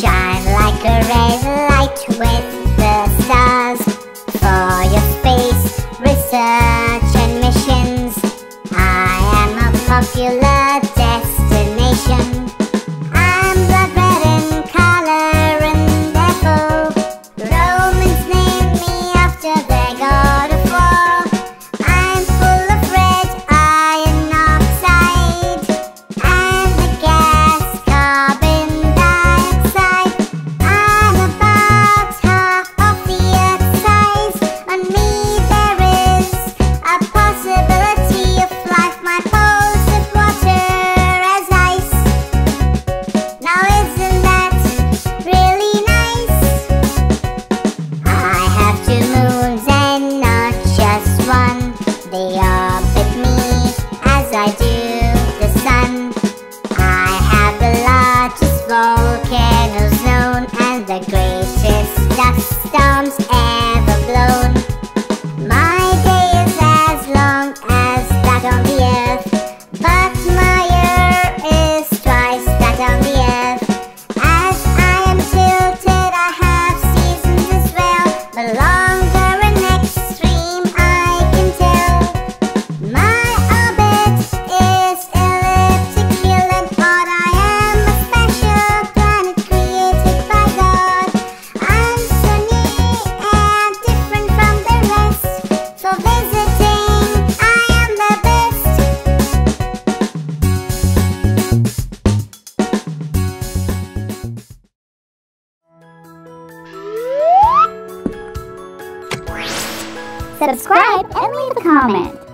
Shine like a red light with the stars For your space return. two moons and not just one. They orbit me as I do the sun. I have the largest volcanoes known And the greatest dust storms ever blown. My day is as long as that on the subscribe, and leave a comment.